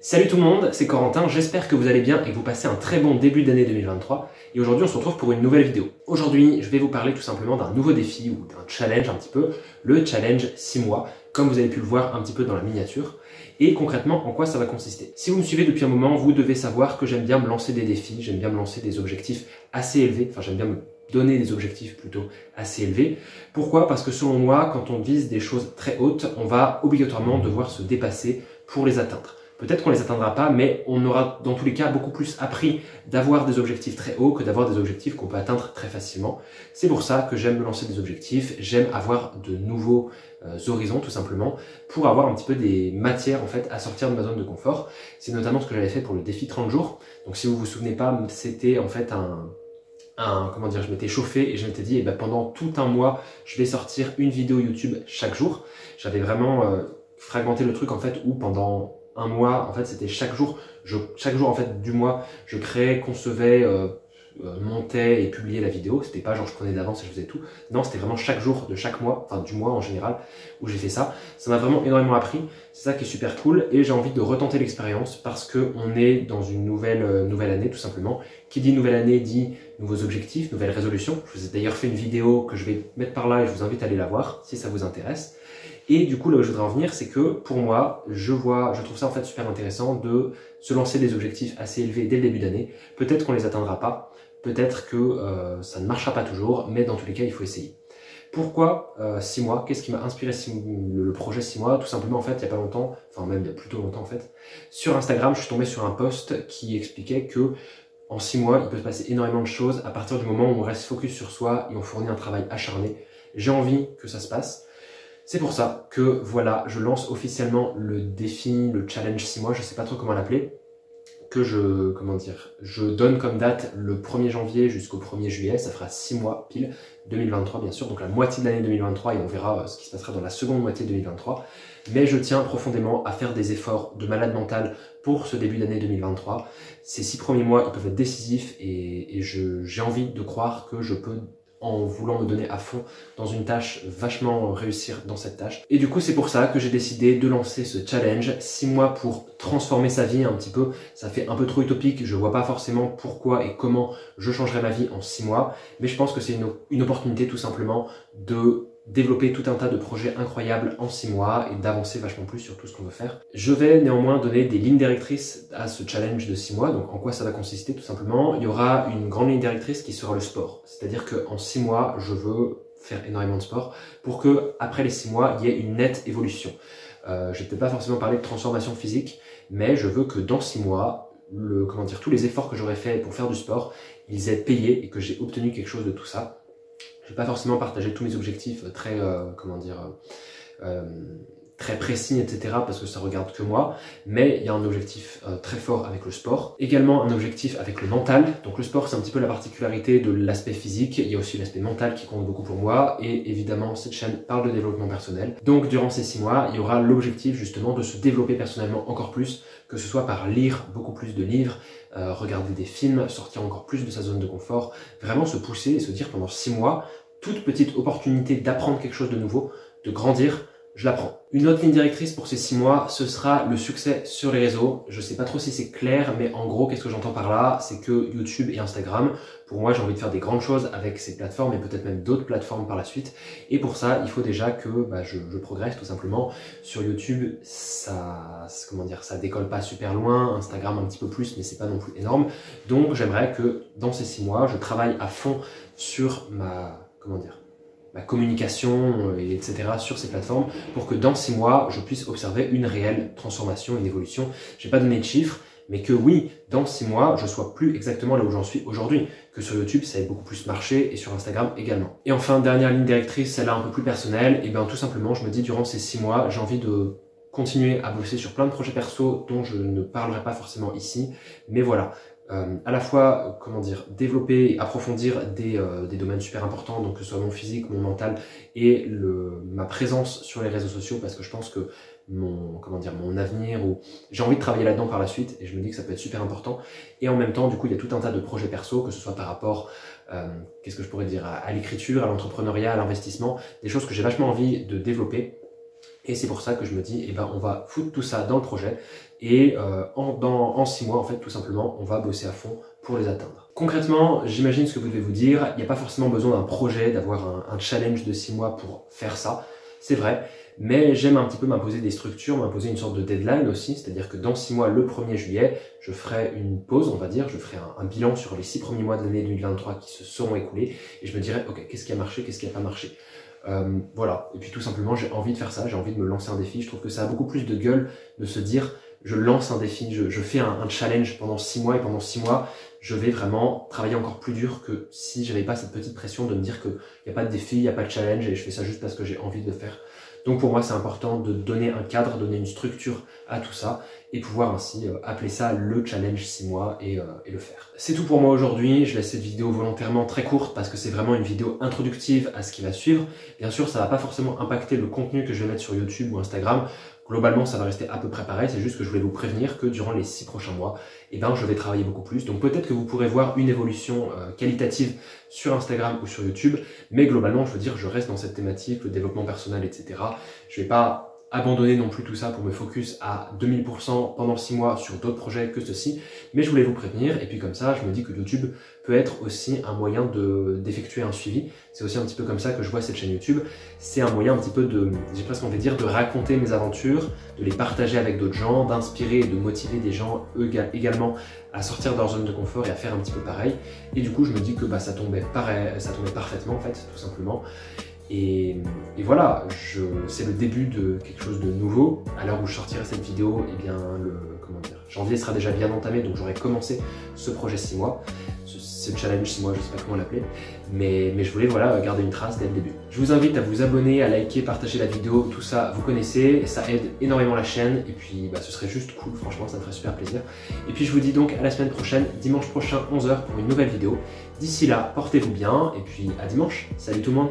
Salut tout le monde, c'est Corentin, j'espère que vous allez bien et que vous passez un très bon début d'année 2023. Et aujourd'hui on se retrouve pour une nouvelle vidéo. Aujourd'hui je vais vous parler tout simplement d'un nouveau défi ou d'un challenge un petit peu, le challenge 6 mois, comme vous avez pu le voir un petit peu dans la miniature. Et concrètement en quoi ça va consister? Si vous me suivez depuis un moment, vous devez savoir que j'aime bien me lancer des défis, j'aime bien me lancer des objectifs assez élevés, enfin j'aime bien me donner des objectifs plutôt assez élevés. Pourquoi? Parce que selon moi, quand on vise des choses très hautes, on va obligatoirement devoir se dépasser pour les atteindre. Peut-être qu'on les atteindra pas, mais on aura dans tous les cas beaucoup plus appris d'avoir des objectifs très hauts que d'avoir des objectifs qu'on peut atteindre très facilement. C'est pour ça que j'aime me lancer des objectifs, j'aime avoir de nouveaux euh, horizons tout simplement, pour avoir un petit peu des matières en fait à sortir de ma zone de confort. C'est notamment ce que j'avais fait pour le défi 30 jours. Donc si vous vous souvenez pas, c'était en fait un, un, comment dire, je m'étais chauffé et je m'étais dit, eh ben, pendant tout un mois, je vais sortir une vidéo YouTube chaque jour. J'avais vraiment euh, fragmenté le truc en fait où pendant un mois, en fait, c'était chaque jour, je, chaque jour en fait du mois, je créais, concevais, euh, euh, montais et publiais la vidéo. C'était pas genre je prenais d'avance et je faisais tout. Non, c'était vraiment chaque jour de chaque mois, enfin du mois en général, où j'ai fait ça. Ça m'a vraiment énormément appris. C'est ça qui est super cool et j'ai envie de retenter l'expérience parce que on est dans une nouvelle euh, nouvelle année tout simplement. Qui dit nouvelle année dit nouveaux objectifs, nouvelles résolutions. Je vous ai d'ailleurs fait une vidéo que je vais mettre par là et je vous invite à aller la voir si ça vous intéresse. Et du coup, là où je voudrais en venir, c'est que pour moi, je vois, je trouve ça en fait super intéressant de se lancer des objectifs assez élevés dès le début d'année. Peut-être qu'on les atteindra pas, peut-être que euh, ça ne marchera pas toujours, mais dans tous les cas, il faut essayer. Pourquoi 6 euh, mois? Qu'est-ce qui m'a inspiré le projet 6 mois? Tout simplement, en fait, il n'y a pas longtemps, enfin même il y a plutôt longtemps en fait, sur Instagram, je suis tombé sur un post qui expliquait que en 6 mois, il peut se passer énormément de choses à partir du moment où on reste focus sur soi et on fournit un travail acharné. J'ai envie que ça se passe. C'est pour ça que voilà, je lance officiellement le défi, le challenge 6 mois, je sais pas trop comment l'appeler, que je, comment dire, je donne comme date le 1er janvier jusqu'au 1er juillet, ça fera 6 mois pile, 2023 bien sûr, donc la moitié de l'année 2023 et on verra euh, ce qui se passera dans la seconde moitié de 2023. Mais je tiens profondément à faire des efforts de malade mental pour ce début d'année 2023. Ces six premiers mois, ils peuvent être décisifs et j'ai envie de croire que je peux en voulant me donner à fond dans une tâche, vachement réussir dans cette tâche. Et du coup, c'est pour ça que j'ai décidé de lancer ce challenge, 6 mois pour transformer sa vie un petit peu. Ça fait un peu trop utopique, je vois pas forcément pourquoi et comment je changerai ma vie en 6 mois, mais je pense que c'est une opportunité tout simplement de développer tout un tas de projets incroyables en 6 mois et d'avancer vachement plus sur tout ce qu'on veut faire. Je vais néanmoins donner des lignes directrices à ce challenge de 6 mois. Donc en quoi ça va consister tout simplement? Il y aura une grande ligne directrice qui sera le sport. C'est-à-dire qu'en 6 mois, je veux faire énormément de sport pour que après les 6 mois, il y ait une nette évolution. Euh, je ne vais pas forcément parler de transformation physique, mais je veux que dans 6 mois, le, comment dire, tous les efforts que j'aurais fait pour faire du sport, ils aient payé et que j'ai obtenu quelque chose de tout ça. Je vais pas forcément partager tous mes objectifs très, euh, comment dire, euh, très précis, etc. parce que ça regarde que moi, mais il y a un objectif euh, très fort avec le sport. Également un objectif avec le mental. Donc le sport, c'est un petit peu la particularité de l'aspect physique. Il y a aussi l'aspect mental qui compte beaucoup pour moi. Et évidemment, cette chaîne parle de développement personnel. Donc durant ces six mois, il y aura l'objectif justement de se développer personnellement encore plus, que ce soit par lire beaucoup plus de livres, euh, regarder des films, sortir encore plus de sa zone de confort, vraiment se pousser et se dire pendant six mois, toute petite opportunité d'apprendre quelque chose de nouveau, de grandir, je la prends. Une autre ligne directrice pour ces six mois, ce sera le succès sur les réseaux. Je sais pas trop si c'est clair, mais en gros, qu'est-ce que j'entends par là? C'est que YouTube et Instagram, pour moi, j'ai envie de faire des grandes choses avec ces plateformes et peut-être même d'autres plateformes par la suite. Et pour ça, il faut déjà que bah, je, progresse tout simplement. Sur YouTube, ça, comment dire, ça décolle pas super loin. Instagram un petit peu plus, mais c'est pas non plus énorme. Donc, j'aimerais que dans ces six mois, je travaille à fond sur ma, comment dire, ma communication, euh, etc. sur ces plateformes pour que dans six mois, je puisse observer une réelle transformation, une évolution. Je vais pas donné de chiffres, mais que oui, dans six mois, je sois plus exactement là où j'en suis aujourd'hui, que sur YouTube, ça ait beaucoup plus marché et sur Instagram également. Et enfin, dernière ligne directrice, celle-là un peu plus personnelle, et bien tout simplement, je me dis durant ces six mois, j'ai envie de continuer à bosser sur plein de projets perso dont je ne parlerai pas forcément ici, mais voilà, à la fois, comment dire, développer approfondir des, euh, des, domaines super importants, donc que ce soit mon physique, mon mental et le, ma présence sur les réseaux sociaux, parce que je pense que mon, comment dire, mon avenir ou j'ai envie de travailler là-dedans par la suite et je me dis que ça peut être super important. Et en même temps, du coup, il y a tout un tas de projets perso, que ce soit par rapport, euh, qu'est-ce que je pourrais dire, à l'écriture, à l'entrepreneuriat, à l'investissement, des choses que j'ai vachement envie de développer Et c'est pour ça que je me dis, eh ben, on va foutre tout ça dans le projet. Et euh, en, dans, six mois, en fait, tout simplement, on va bosser à fond pour les atteindre. Concrètement, j'imagine ce que vous devez vous dire, il n'y a pas forcément besoin d'un projet, d'avoir un, un challenge de six mois pour faire ça, c'est vrai, mais j'aime un petit peu m'imposer des structures, m'imposer une sorte de deadline aussi, c'est-à-dire que dans six mois, le 1er juillet, je ferai une pause, on va dire, je ferai un, bilan sur les six premiers mois de l'année 2023 qui se seront écoulés, et je me dirai, ok, qu'est-ce qui a marché, qu'est-ce qui n'a pas marché? Euh, voilà, et puis tout simplement, j'ai envie de faire ça, j'ai envie de me lancer un défi, je trouve que ça a beaucoup plus de gueule de se dire, je lance un défi, je, fais un, challenge pendant six mois, et pendant six mois, je vais vraiment travailler encore plus dur que si j'avais pas cette petite pression de me dire qu'il n'y a pas de défi, il n'y a pas de challenge, et je fais ça juste parce que j'ai envie de le faire. Donc pour moi, c'est important de donner un cadre, donner une structure à tout ça et pouvoir ainsi euh, appeler ça le challenge 6 mois et, euh, et le faire. C'est tout pour moi aujourd'hui. Je laisse cette vidéo volontairement très courte parce que c'est vraiment une vidéo introductive à ce qui va suivre. Bien sûr, ça va pas forcément impacter le contenu que je vais mettre sur YouTube ou Instagram. Globalement, ça va rester à peu près pareil, c'est juste que je voulais vous prévenir que durant les six prochains mois, eh ben, je vais travailler beaucoup plus. Donc peut-être que vous pourrez voir une évolution euh, qualitative sur Instagram ou sur YouTube, mais globalement, je veux dire, je reste dans cette thématique, le développement personnel, etc. Je vais pas abandonner non plus tout ça pour me focus à 2000% pendant 6 mois sur d'autres projets que ceci, mais je voulais vous prévenir, et puis comme ça, je me dis que YouTube peut être aussi un moyen d'effectuer un suivi. C'est aussi un petit peu comme ça que je vois cette chaîne YouTube. C'est un moyen un petit peu de, j'ai presque envie de dire, de raconter mes aventures, de les partager avec d'autres gens, d'inspirer et de motiver des gens eux également à sortir de leur zone de confort et à faire un petit peu pareil. Et du coup, je me dis que bah, ça, tombait pareil, ça tombait parfaitement en fait, tout simplement. Et, voilà, c'est le début de quelque chose de nouveau. À l'heure où je sortirai cette vidéo, eh bien, le, comment janvier sera déjà bien entamé, donc j'aurai commencé ce projet 6 mois, ce, challenge 6 mois, je sais pas comment l'appeler, mais, mais je voulais voilà, garder une trace dès le début. Je vous invite à vous abonner, à liker, partager la vidéo, tout ça, vous connaissez, ça aide énormément la chaîne, et puis bah, ce serait juste cool, franchement, ça me ferait super plaisir. Et puis je vous dis donc à la semaine prochaine, dimanche prochain, 11h, pour une nouvelle vidéo. D'ici là, portez-vous bien, et puis à dimanche. Salut tout le monde